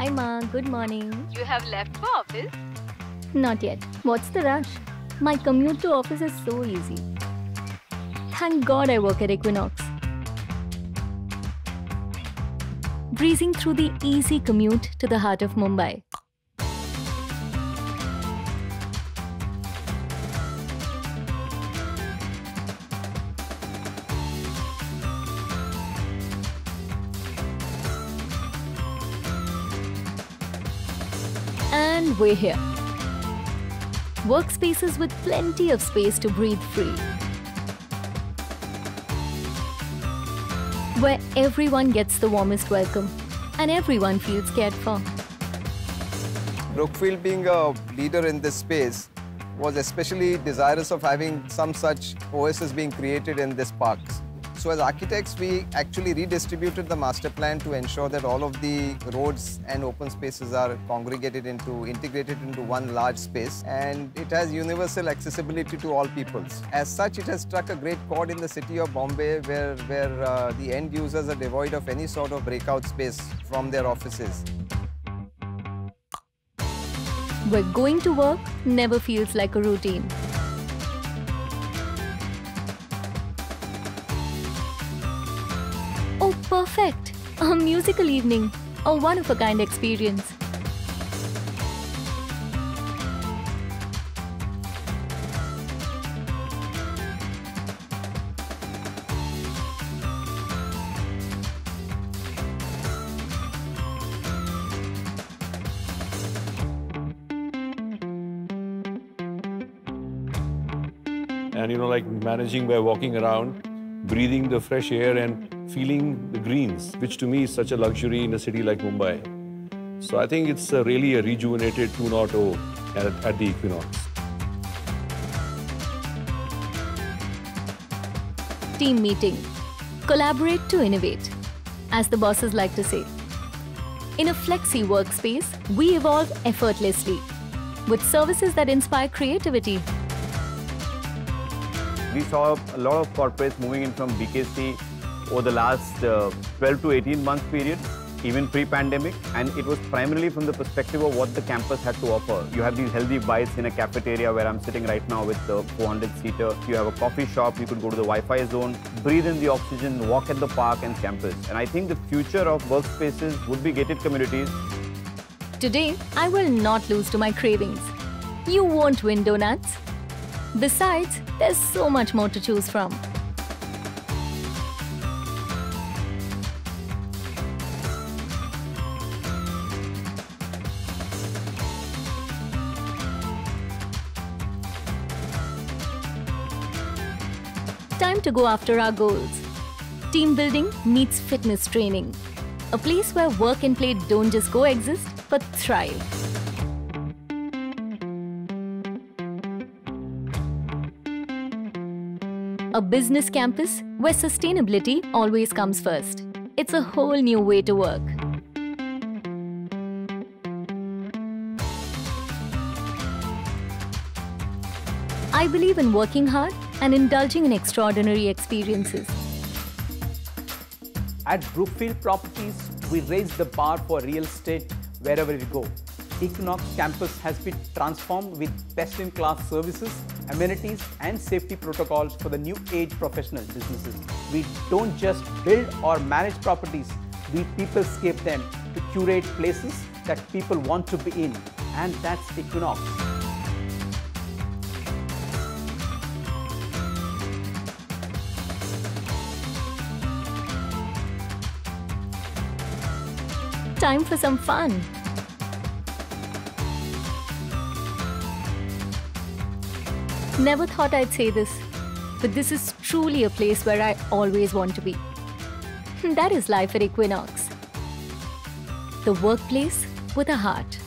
Hi, Ma. Good morning. You have left for office? Not yet. What's the rush? My commute to office is so easy. Thank God I work at Equinox. Breezing through the easy commute to the heart of Mumbai. We're here. Workspaces with plenty of space to breathe free. Where everyone gets the warmest welcome and everyone feels cared for. Brookfield being a leader in this space was especially desirous of having some such oasis being created in this parks. So as architects, we actually redistributed the master plan to ensure that all of the roads and open spaces are congregated into, integrated into one large space. And it has universal accessibility to all peoples. As such, it has struck a great chord in the city of Bombay where, where uh, the end users are devoid of any sort of breakout space from their offices. Where going to work never feels like a routine. Perfect! A musical evening, a one of a kind experience. and you know like managing by walking around breathing the fresh air and feeling the greens which to me is such a luxury in a city like mumbai so i think it's a really a rejuvenated 2.0 at, at the equinox Team meeting. Collaborate to innovate, as the bosses like to say. In a flexi workspace, we evolve effortlessly with services that inspire creativity. We saw a lot of corporates moving in from BKC over the last uh, 12 to 18 month period, even pre-pandemic, and it was primarily from the perspective of what the campus had to offer. You have these healthy bites in a cafeteria where I'm sitting right now with the 400-seater. You have a coffee shop, you could go to the Wi-Fi zone, breathe in the oxygen, walk at the park and campus. And I think the future of workspaces would be gated communities. Today, I will not lose to my cravings. You won't win donuts. Besides, there's so much more to choose from. Time to go after our goals. Team building meets fitness training. A place where work and play don't just coexist, but thrive. A business campus where sustainability always comes first. It's a whole new way to work. I believe in working hard and indulging in extraordinary experiences. At Brookfield Properties, we raise the bar for real estate wherever we go. Equinox campus has been transformed with best-in-class services, amenities and safety protocols for the new age professional businesses. We don't just build or manage properties, we peoplescape them to curate places that people want to be in. And that's Equinox. Time for some fun. Never thought I'd say this, but this is truly a place where I always want to be. That is life at Equinox. The workplace with a heart.